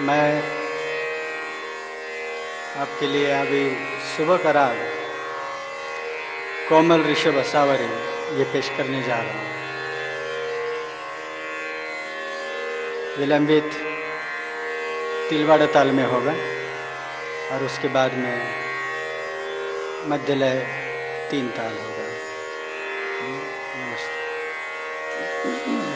मैं आपके लिए अभी सुबह का राग कोमल ऋषभ असावरी ये पेश करने जा रहा हूँ। विलंबित तिलवाड़ा ताल में होगा और उसके बाद में मध्यलय तीन ताल होगा। नमस्ते।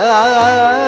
哎，来了，来了，来了。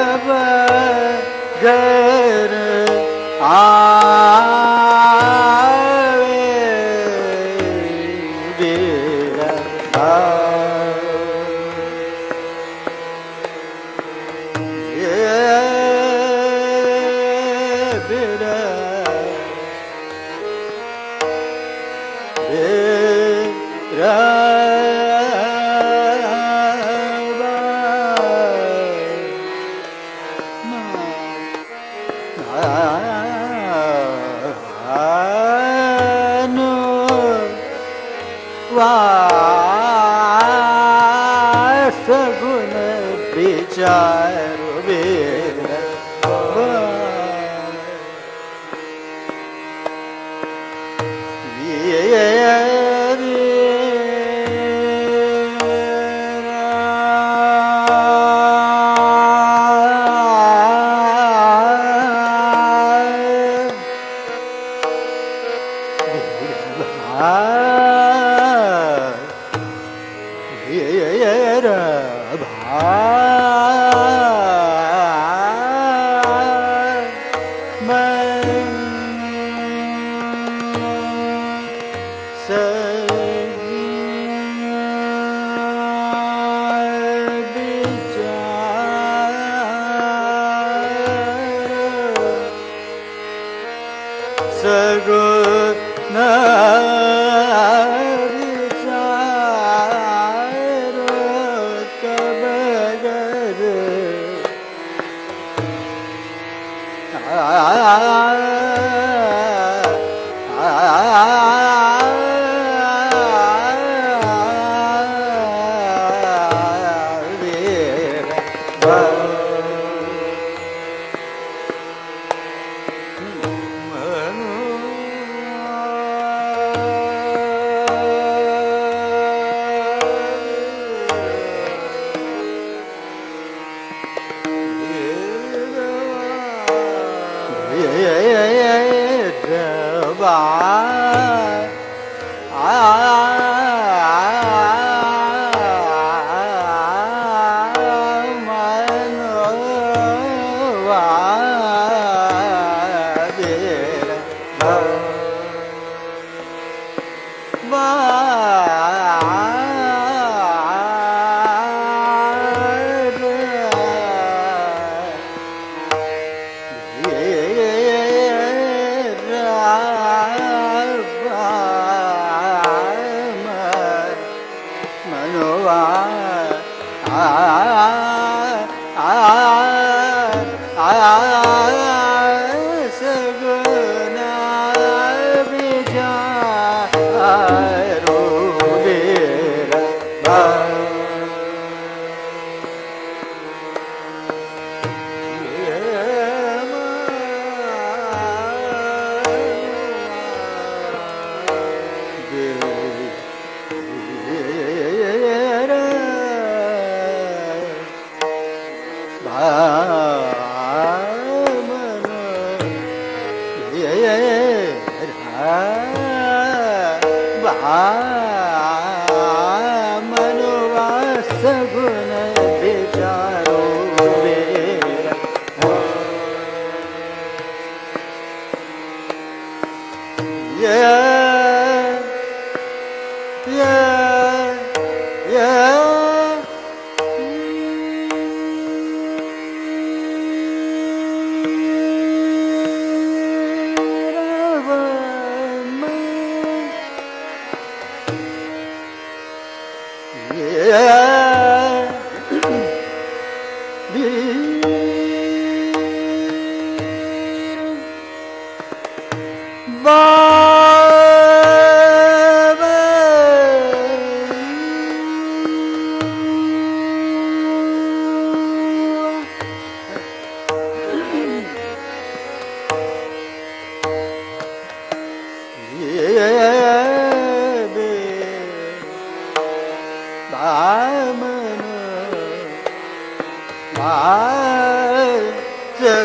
sarunam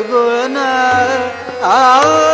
ਗੁਣ ਆਓ।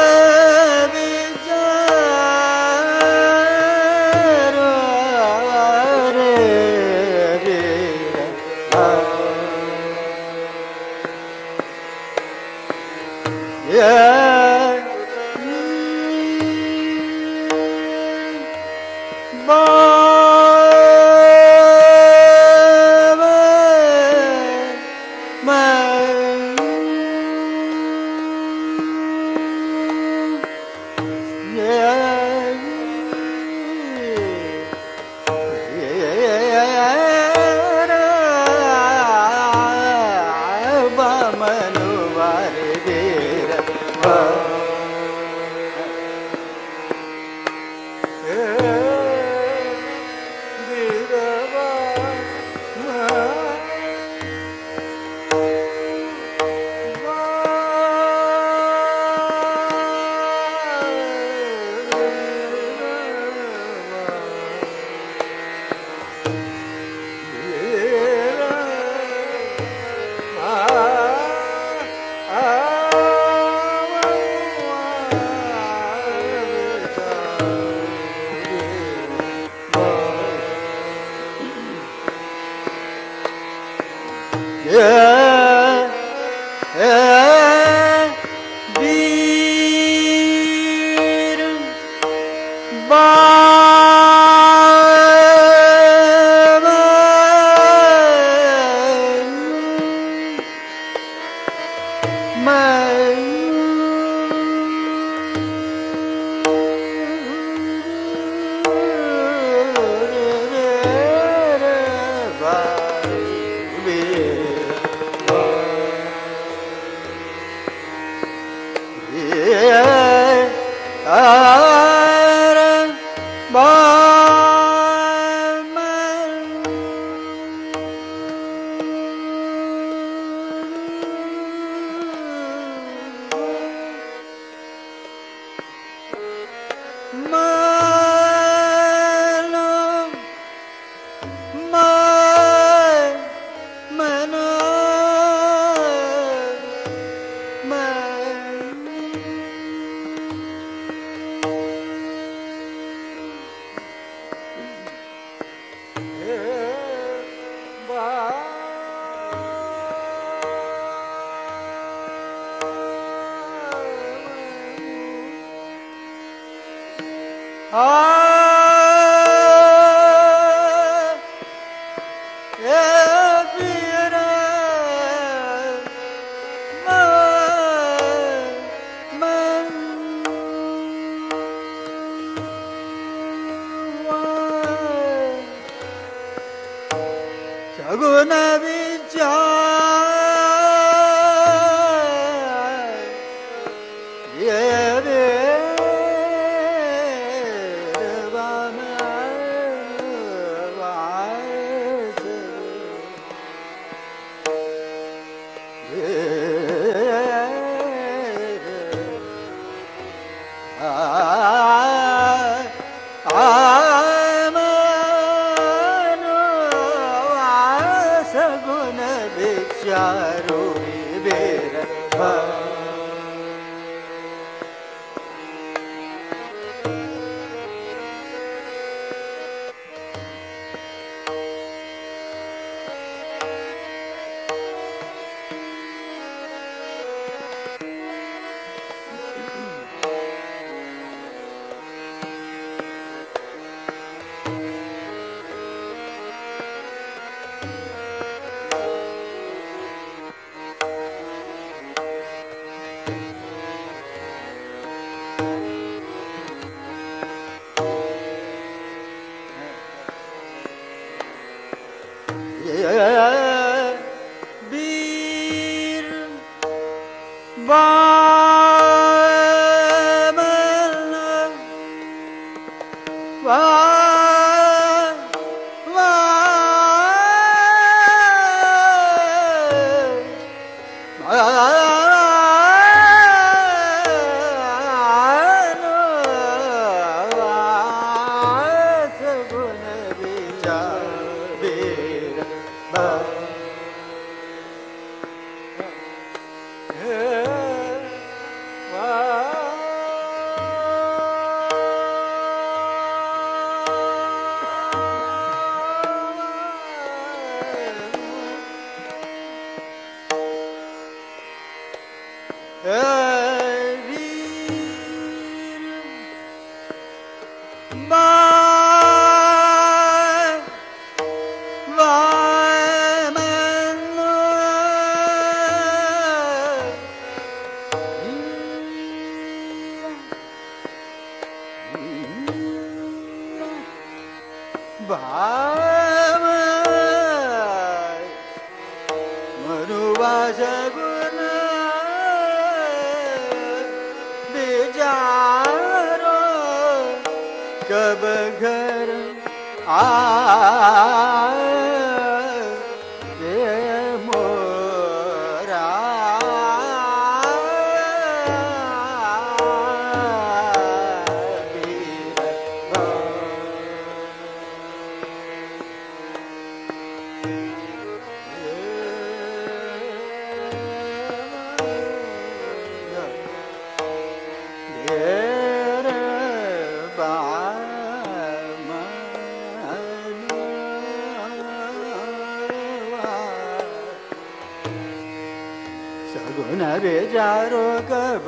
ಗುಣರೆ ಜಾರೋಗವ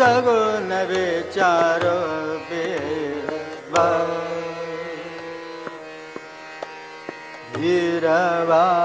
जगुण विचारो विरवा वीरवा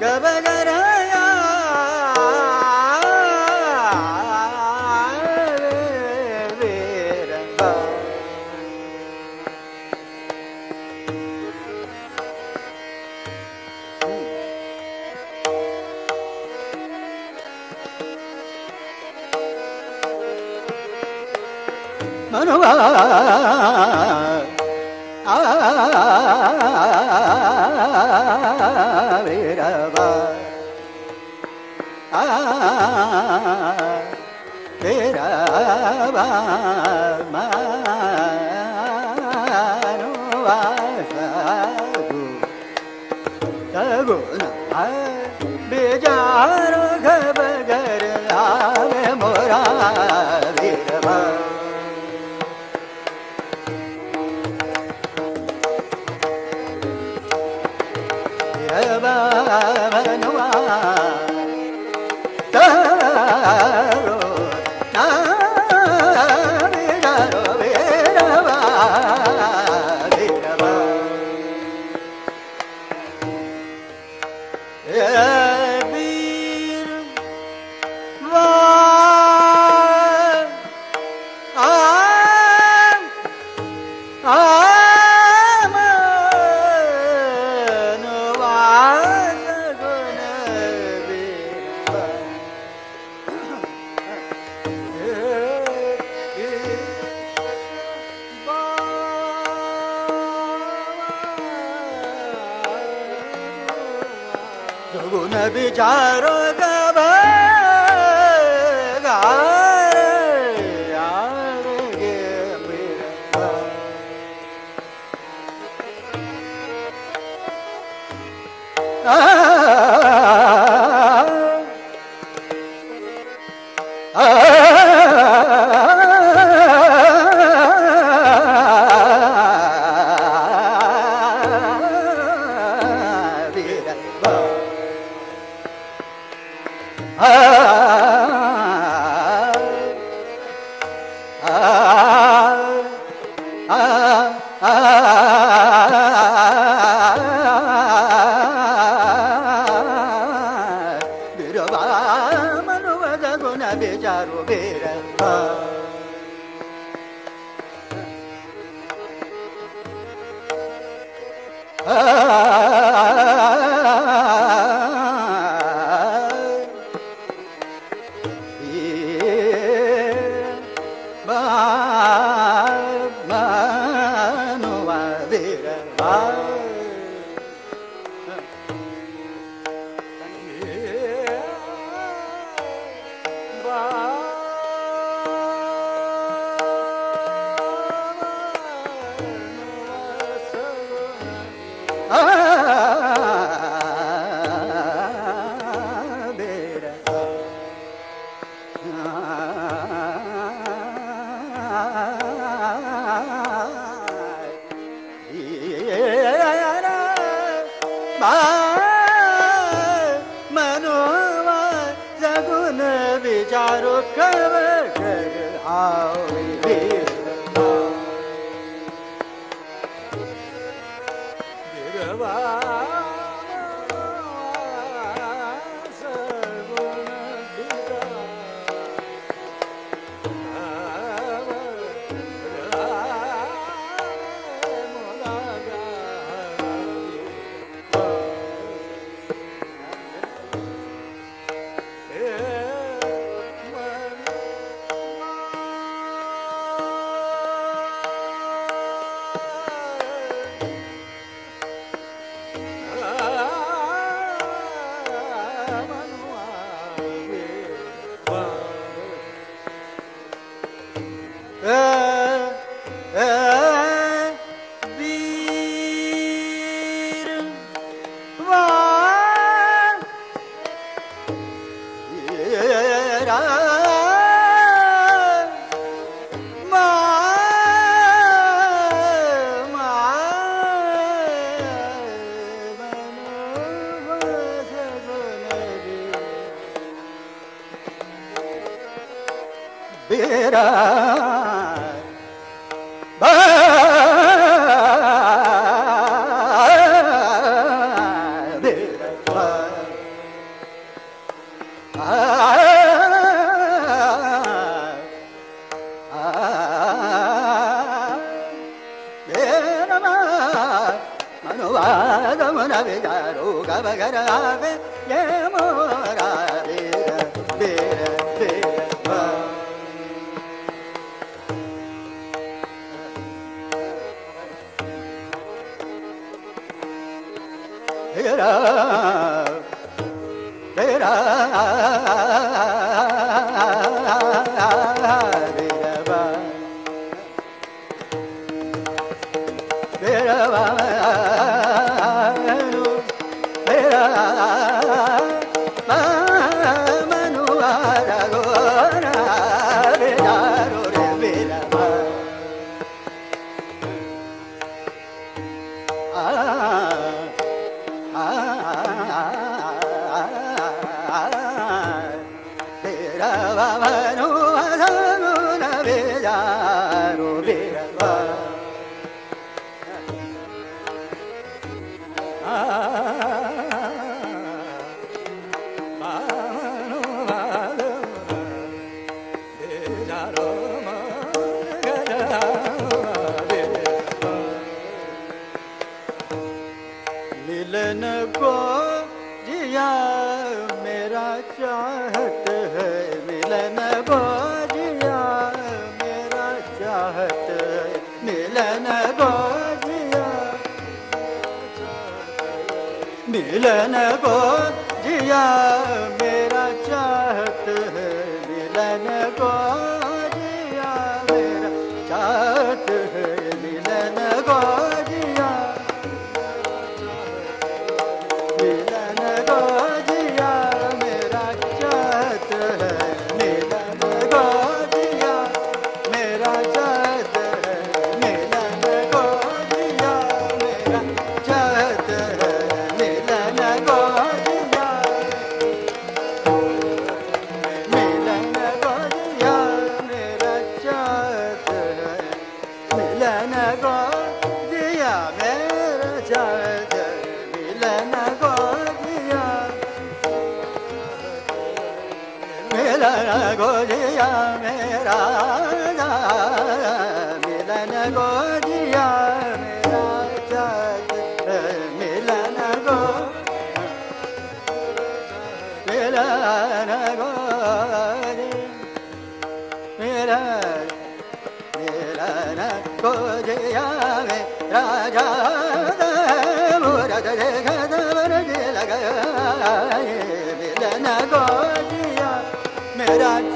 Gaba विचारो ਤੇਰਾ ਮਿਲਨ ਕੋ ਜਿਆ ਮੇਰਾ ਚਾਹਤ ਹੈ ਮਿਲਨ ਕੋ ਜਿਆ ਮੇਰਾ ਚਾਹਤ ਹੈ ਮਿਲਨ ਕੋ ਜਿਆ ਮਿਲਨ ਕੋ ਜਿਆ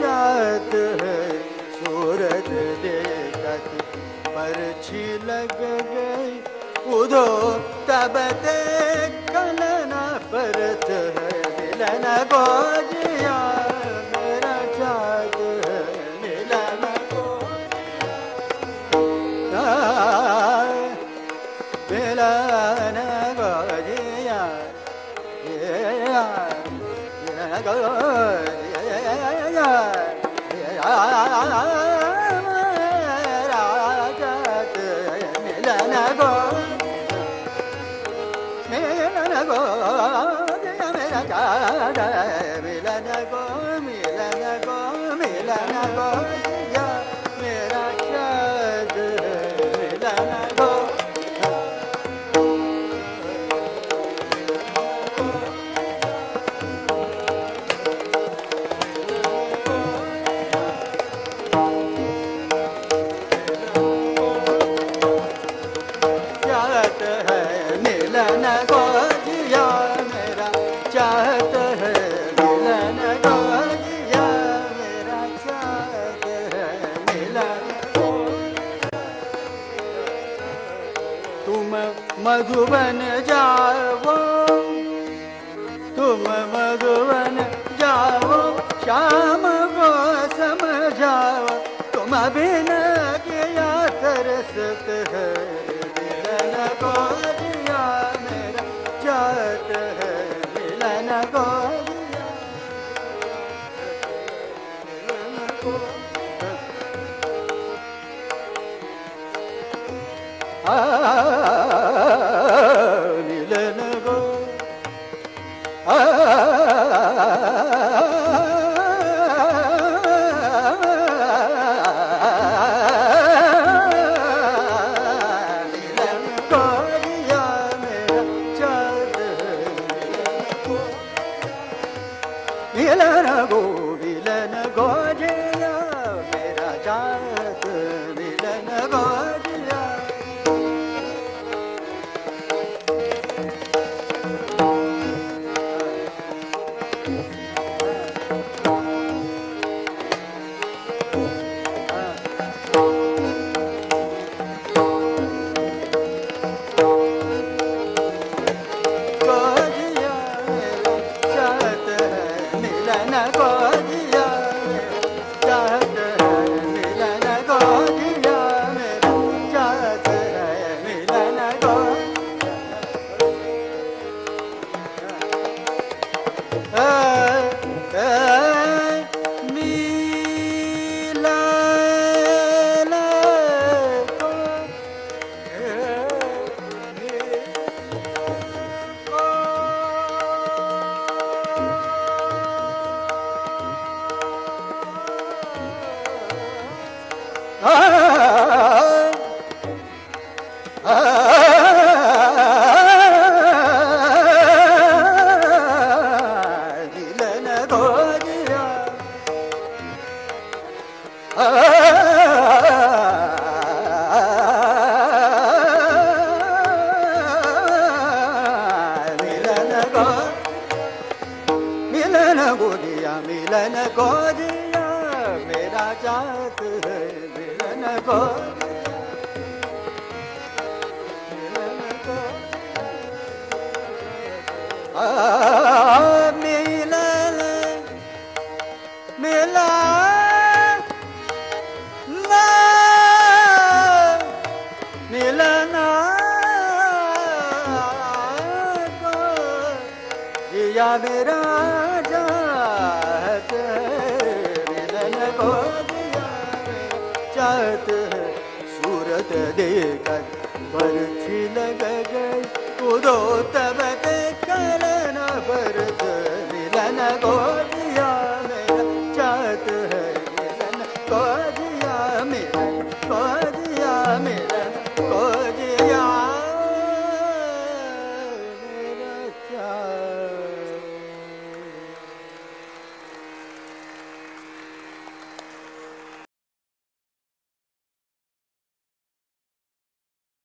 जात है सूरज देखत परछी लग गई उदो तब ते कलना परत है दिलन गोजिया ಕೈ